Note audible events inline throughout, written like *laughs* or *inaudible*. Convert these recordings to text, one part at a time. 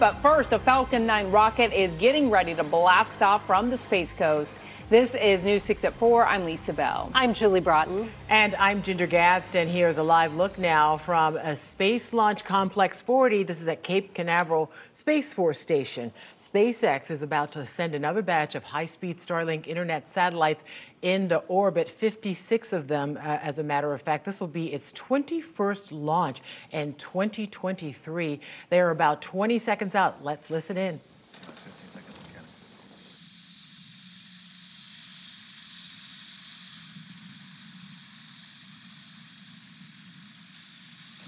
but first, a Falcon 9 rocket is getting ready to blast off from the Space Coast. This is News 6 at 4. I'm Lisa Bell. I'm Julie Broughton. And I'm Ginger Gadsden. Here's a live look now from a Space Launch Complex 40. This is at Cape Canaveral Space Force Station. SpaceX is about to send another batch of high-speed Starlink internet satellites into orbit, 56 of them, uh, as a matter of fact. This will be its 21st launch in 2023. They are about 20 seconds out. Let's listen in.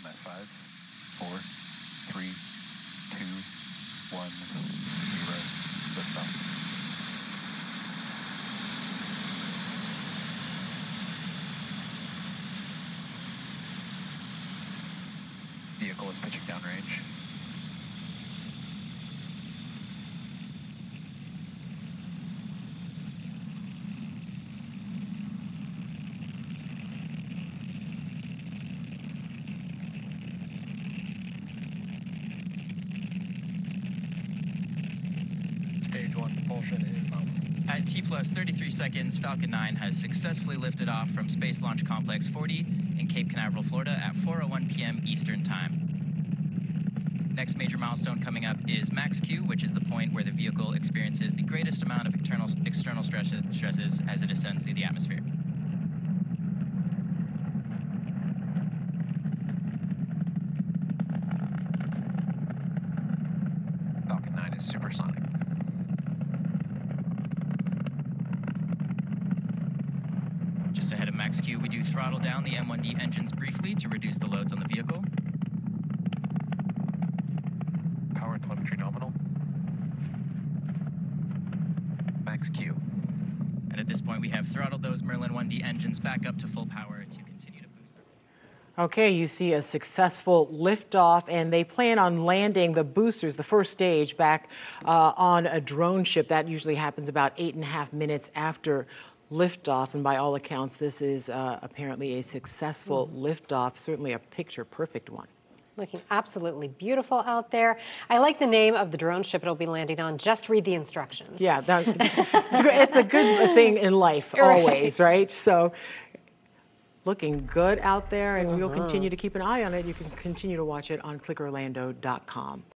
Five, four, three, two, one, zero. Liftoff. Vehicle is pitching downrange. Stage one propulsion is nominal. At T plus 33 seconds, Falcon 9 has successfully lifted off from Space Launch Complex 40 in Cape Canaveral, Florida at 4.01 p.m. Eastern Time. Next major milestone coming up is max Q, which is the point where the vehicle experiences the greatest amount of external, external stress, stresses as it ascends through the atmosphere. Falcon 9 is supersonic. Just ahead max Q, we do throttle down the M1D engines briefly to reduce the loads on the vehicle. Power telemetry nominal. Max Q. And at this point, we have throttled those Merlin 1D engines back up to full power to continue to boost Okay, you see a successful liftoff, and they plan on landing the boosters, the first stage, back uh, on a drone ship. That usually happens about eight and a half minutes after liftoff, and by all accounts, this is uh, apparently a successful liftoff, certainly a picture perfect one. Looking absolutely beautiful out there. I like the name of the drone ship it'll be landing on. Just read the instructions. Yeah, that, *laughs* it's, a good thing in life, Right. always, right? So, looking good out there, and we'll continue to keep an eye on it. You can continue to watch it on clickorlando.com.